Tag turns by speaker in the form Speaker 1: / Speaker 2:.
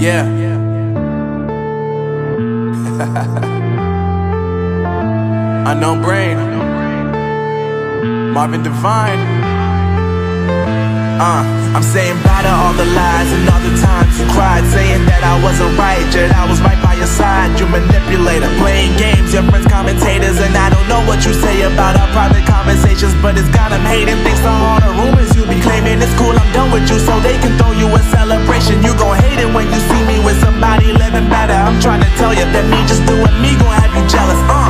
Speaker 1: Yeah. Unknown brain. Marvin Divine. Uh, I'm saying bye to all the lies and all the times you cried, saying that I wasn't right, yet I was right by your side. You manipulator, playing games, your friends commentators, and I don't know what you say about our private conversations, but it's got them hating. Thanks to all the rumors be claiming. It's cool, I'm done with you, so they can throw you a celebration. You gon' hate it when you see me with somebody living better. I'm trying to tell you that me just doing me gon' have you jealous. Uh.